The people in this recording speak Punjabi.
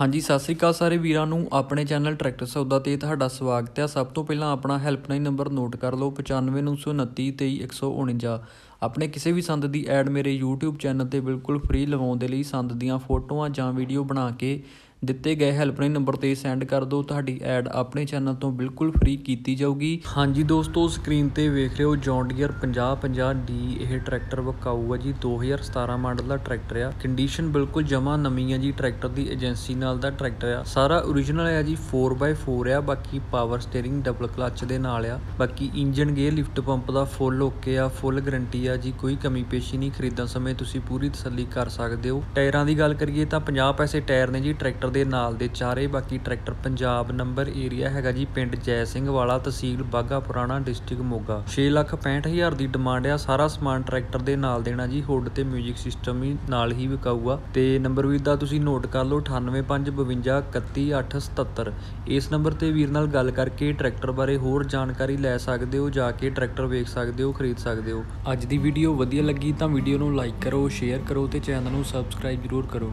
ਹਾਂਜੀ, ਸਤਿ ਸ੍ਰੀ ਅਕਾਲ ਸਾਰੇ ਵੀਰਾਂ ਨੂੰ। ਆਪਣੇ ਚੈਨਲ ਟਰੈਕਟਰ ਸੌਦਾ ਤੇ ਤੁਹਾਡਾ ਸਵਾਗਤ ਹੈ। ਸਭ ਤੋਂ ਪਹਿਲਾਂ ਆਪਣਾ ਹੈਲਪਲਾਈਨ ਨੰਬਰ ਨੋਟ ਕਰ ਲਓ 9529293149 ਆਪਣੇ ਕਿਸੇ ਵੀ ਸੰਦ ਦੀ ਐਡ ਮੇਰੇ YouTube ਚੈਨਲ ਤੇ ਬਿਲਕੁਲ ਫ੍ਰੀ ਲਵਾਉਣ ਦੇ ਲਈ ਸੰਦ ਦੀਆਂ ਫੋਟੋਆਂ ਜਾਂ ਵੀਡੀਓ ਬਣਾ ਕੇ ਦਿੱਤੇ ਗਏ ਹੈਲਪਲਾਈਨ ਨੰਬਰ ਤੇ ਸੈਂਡ ਕਰ ਦਿਓ। ਤੁਹਾਡੀ ਐਡ ਆਪਣੇ ਚੈਨਲ ਤੋਂ ਬਿਲਕੁਲ ਫ੍ਰੀ ਕੀਤੀ ਜਾਊਗੀ। ਹਾਂਜੀ ਦੋਸਤੋ ਸਕਰੀਨ ਤੇ ਵੇਖ ਰਹੇ ਹੋ ਜੌਨ ਡੀਅਰ 5050 ਡੀ ਇਹ ਟਰੈਕਟਰ ਵਕਾਊ ਆ ਜੀ। 2017 ਮਾਡਲ ਦਾ ਟਰੈਕਟਰ ਆ। ਕੰਡੀਸ਼ਨ ਬਿਲਕੁਲ ਜਮਾ ਨਵੀਂ ਹੈ ਜੀ। ਟਰੈਕਟਰ ਦੀ ਏਜੰਸੀ ਨਾਲ ਦਾ ਟਰੈਕਟਰ ਆ। ਸਾਰਾ origignal ਆ ਜੀ 4x4 ਆ। ਬਾਕੀ ਪਾਵਰ ਸਟੀਅਰਿੰਗ ਡਬਲ ਕਲਚ ਦੇ ਨਾਲ ਆ। ਬਾਕੀ ਇੰਜਨ ਗੇਅਰ ਲਿਫਟ ਪੰਪ ਦਾ ਫੁੱਲ ਓਕੇ ਆ। ਫੁੱਲ ਗਾਰੰਟੀ ਆ ਜੀ। ਕੋਈ ਕਮੀ ਪੇਸ਼ੀ ਨਹੀਂ। ਖਰੀਦਣ ਸਮੇਂ ਤੁਸੀਂ ਪੂਰੀ ਤਸੱਲੀ ਕਰ ਸਕਦੇ ਹੋ। ਟਾਇਰਾਂ ਦੀ ਗੱਲ ਕਰੀਏ ਤਾਂ 50 ਪੈਸੇ ਟਾਇਰ ਨੇ ਜੀ ਟਰੈਕਟਰ ਦੇ ਨਾਲ ਦੇ ਚਾਰੇ, ਬਾਕੀ ਟਰੈਕਟਰ ਪੰਜਾਬ ਨੰਬਰ ਏਰੀਆ ਹੈਗਾ ਜੀ ਪਿੰਡ ਜੈ ਸਿੰਘ ਵਾਲਾ ਤਹਿਸੀਲ ਬਾਗਾ ਪੁਰਾਣਾ ਡਿਸਟ੍ਰਿਕਟ ਮੋਗਾ। 665000 ਦੀ ਡਿਮਾਂਡ ਆ, ਸਾਰਾ ਸਮਾਨ ਟਰੈਕਟਰ ਦੇ ਨਾਲ ਦੇਣਾ ਜੀ, ਹੁੱਡ ਤੇ 뮤직 ਸਿਸਟਮ ਵੀ ਨਾਲ ਹੀ ਵਿਕਾਊਗਾ। ਤੇ ਨੰਬਰ ਵੀਰ ਦਾ ਤੁਸੀਂ ਨੋਟ ਕਰ ਲਓ 9855231877 ਇਸ ਨੰਬਰ ਤੇ ਵੀਰ ਨਾਲ ਗੱਲ ਕਰਕੇ ਟਰੈਕਟਰ ਬਾਰੇ ਹੋਰ ਜਾਣਕਾਰੀ ਲੈ ਸਕਦੇ ਹੋ, ਜਾ ਕੇ ਟਰੈਕਟਰ ਵੇਖ ਸਕਦੇ ਹੋ, ਖਰੀਦ ਸਕਦੇ ਹੋ। ਅੱਜ ਦੀ ਵੀਡੀਓ ਵਧੀਆ ਲੱਗੀ ਤਾਂ ਵੀਡੀਓ ਨੂੰ ਲਾਈਕ ਕਰੋ ਸ਼ੇਅਰ ਕਰੋ ਤੇ ਚੈਨਲ ਨੂੰ ਸਬਸਕ੍ਰਾਈਬ ਜ਼ਰੂਰ ਕਰੋ।